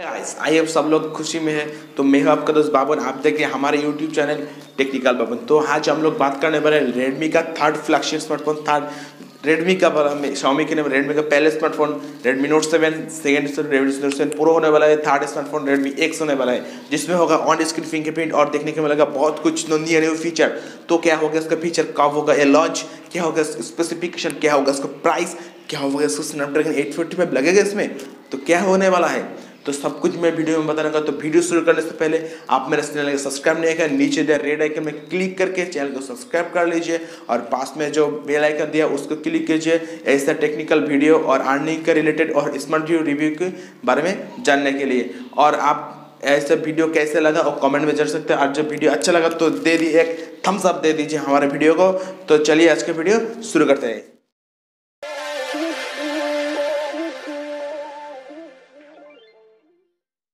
आई अब सब लोग खुशी में है। तो मैं हूँ आपका दोस्त बाबन। आप देख हमारे यूट्यूब चैनल टेक्निकल बाबन। तो आज हम लोग बात करने वाले रेडमी का third flagship smartphone third Redmi का शाओमी के नाम रेडमी का पहले smartphone Redmi note seven second Redmi note seven pro होने वाला है। थर्ड स्मार्टफ़ोन रेडमी एक्स होने वाला है, जिसमें होगा ऑन स्क्रीन फिंगरप्रिंट और देखने को मिलेगा बहुत कुछ न्यू न्यू फीचर तो क्या होगा इसका फीचर कब होगा ये लॉन्च क्या होगा स्पेसिफिकेशन क्या होगा इसका प्राइस क्या होगा इसको स्नैपड्रैगन एट फिफ्टी फाइव लगेगा इसमें? तो क्या होने वाला है? तो सब कुछ मैं वीडियो में बताऊँगा। तो वीडियो शुरू करने से पहले आप मेरे चैनल को सब्सक्राइब नहीं किया, नीचे दिया रेड आइकन में क्लिक करके चैनल को सब्सक्राइब कर लीजिए और पास में जो बेल आइकन दिया, उसको क्लिक कीजिए। ऐसा टेक्निकल वीडियो और अर्निंग के रिलेटेड और स्मार्ट व्यू रिव्यू के बारे में जानने के लिए। और आप ऐसा वीडियो कैसे लगा और कमेंट में जर सकते हैं। और जब वीडियो अच्छा लगा तो दे दी एक थम्स अप दे दीजिए हमारे वीडियो को। तो चलिए आज के वीडियो शुरू करते हैं।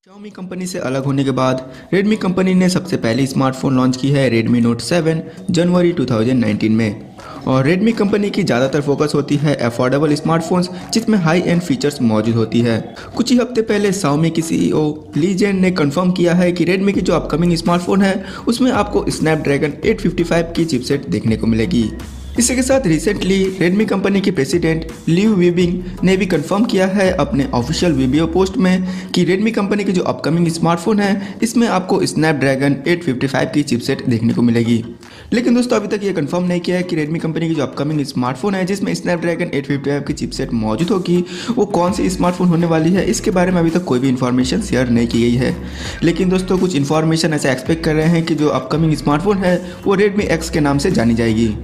Xiaomi कंपनी से अलग होने के बाद, Redmi कंपनी ने सबसे पहले स्मार्टफ़ोन लॉन्च की है Redmi Note 7 जनवरी 2019 में। और Redmi कंपनी की ज़्यादातर फोकस होती है अफोर्डेबल स्मार्टफोन्स जिसमें हाई एंड फीचर्स मौजूद होती है। कुछ ही हफ़्ते पहले Xiaomi की सीईओ ली जेन ने कंफर्म किया है कि Redmi की जो अपकमिंग स्मार्टफ़ोन है, उसमें आपको स्नैपड्रैगन 855 की चिपसेट देखने को मिलेगी। इसी के साथ रिसेंटली रेडमी कंपनी के प्रेसिडेंट लिव वीबिंग ने भी कंफर्म किया है अपने ऑफिशियल वीडियो पोस्ट में कि रेडमी कंपनी की जो अपकमिंग स्मार्टफ़ोन है, इसमें आपको स्नैपड्रैगन 855 की चिपसेट देखने को मिलेगी। लेकिन दोस्तों, अभी तक ये कंफर्म नहीं किया है कि रेडमी कंपनी की जो अपकमिंग स्मार्टफ़ोन है, जिसमें स्नैपड्रैगन 855 की चिपसेट मौजूद होगी, वो कौन सी स्मार्टफ़ोन होने वाली है, इसके बारे में अभी तक कोई भी इन्फॉर्मेशन शेयर नहीं की गई है। लेकिन दोस्तों, कुछ इन्फॉर्मेशन ऐसा एक्सपेक्ट कर रहे हैं कि जो अपकमिंग स्मार्टफ़ोन है, वो रेडमी एक्स के नाम से जानी जाएगी।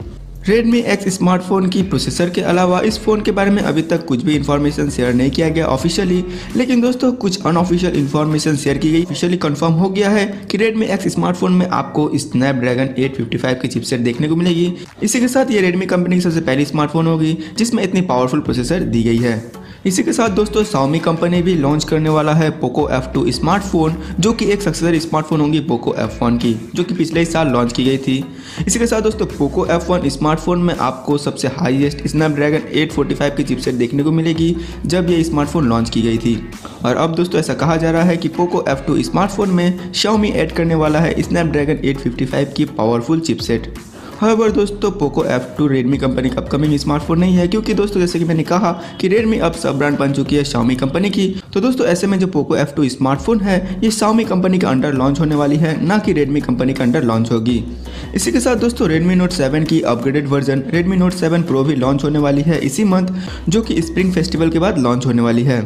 Redmi X स्मार्टफ़ोन की प्रोसेसर के अलावा इस फ़ोन के बारे में अभी तक कुछ भी इन्फॉर्मेशन शेयर नहीं किया गया ऑफिशियली लेकिन दोस्तों, कुछ अनऑफिशियल इन्फॉर्मेशन शेयर की गई। ऑफिशियली कंफर्म हो गया है कि Redmi X स्मार्टफ़ोन में आपको स्नैपड्रैगन 855 की चिपसेट देखने को मिलेगी। इसी के साथ ये Redmi कंपनी की सबसे पहली स्मार्टफ़ोन होगी, जिसमें इतनी पावरफुल प्रोसेसर दी गई है। इसी के साथ दोस्तों, Xiaomi कंपनी भी लॉन्च करने वाला है पोको F2 स्मार्टफ़ोन जो कि एक सक्सेसर स्मार्टफ़ोन होंगी पोको F1 की, जो कि पिछले साल लॉन्च की गई थी। इसी के साथ दोस्तों पोको F1 स्मार्टफ़ोन में आपको सबसे हाईएस्ट स्नैपड्रैगन 845 की चिपसेट देखने को मिलेगी, जब ये स्मार्टफ़ोन लॉन्च की गई थी। और अब दोस्तों, ऐसा कहा जा रहा है कि पोको F2 स्मार्टफ़ोन में Xiaomi ऐड करने वाला है स्नैपड्रैगन 855 की पावरफुल चिपसेट हाउएवर दोस्तों Poco F two Redmi company का अपकमिंग स्मार्टफ़ोन नहीं है, क्योंकि दोस्तों, जैसे कि मैंने कहा कि रेडमी अब सब ब्रांड बन चुकी है Xiaomi कंपनी की। तो दोस्तों, ऐसे में जो पोको F2 स्मार्टफ़ोन है, ये Xiaomi कंपनी के अंडर लॉन्च होने वाली है, ना कि रेडमी कंपनी के अंडर लॉन्च होगी। इसी के साथ दोस्तों रेडमी नोट सेवन की upgraded version Redmi note seven pro भी लॉन्च होने वाली है इसी मंथ जो कि स्प्रिंग फेस्टिवल के बाद लॉन्च होने वाली है।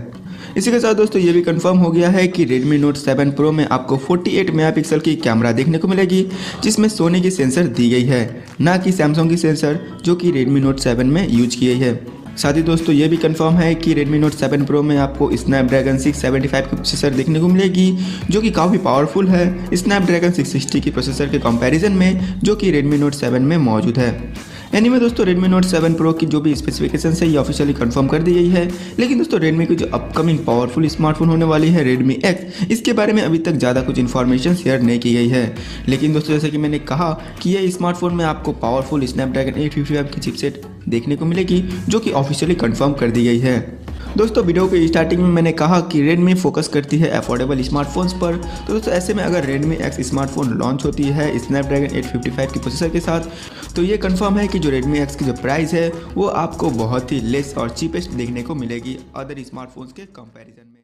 इसी के साथ दोस्तों, ये भी कंफर्म हो गया है कि Redmi Note 7 Pro में आपको 48 मेगापिक्सल की कैमरा देखने को मिलेगी, जिसमें सोनी की सेंसर दी गई है, ना कि सैमसंग की सेंसर जो कि Redmi Note 7 में यूज़ की गई है। साथ ही दोस्तों, ये भी कंफर्म है कि Redmi Note 7 Pro में आपको Snapdragon 675 की प्रोसेसर देखने को मिलेगी, जो कि काफ़ी पावरफुल है। Snapdragon 660 की प्रोसेसर के कंपैरिजन में, जो कि Redmi Note 7 में मौजूद है। एनी में दोस्तों, Redmi Note 7 Pro की जो भी स्पेसिफिकेशन है, ये ऑफिशियली कंफर्म कर दी गई है। लेकिन दोस्तों, Redmi की जो अपकमिंग पावरफुल स्मार्टफ़ोन होने वाली है, Redmi X, इसके बारे में अभी तक ज़्यादा कुछ इन्फॉर्मेशन शेयर नहीं की गई है। लेकिन दोस्तों, जैसे कि मैंने कहा कि ये स्मार्टफ़ोन में आपको पावरफुल स्नैपड्रैगन 855 की चिपसेट देखने को मिलेगी, जो कि ऑफिशियली कंफर्म कर दी गई है। दोस्तों वीडियो के स्टार्टिंग में मैंने कहा कि रेडमी फोकस करती है अफोर्डेबल स्मार्टफोन्स पर। तो दोस्तों, ऐसे में अगर रेडमी एक्स स्मार्टफ़ोन लॉन्च होती है स्नैपड्रैगन 855 की प्रोसेसर के साथ तो ये कंफर्म है कि जो Redmi X की जो प्राइस है, वो आपको बहुत ही लेस और चीपेस्ट देखने को मिलेगी अदर स्मार्टफोन्स के कंपैरिजन में।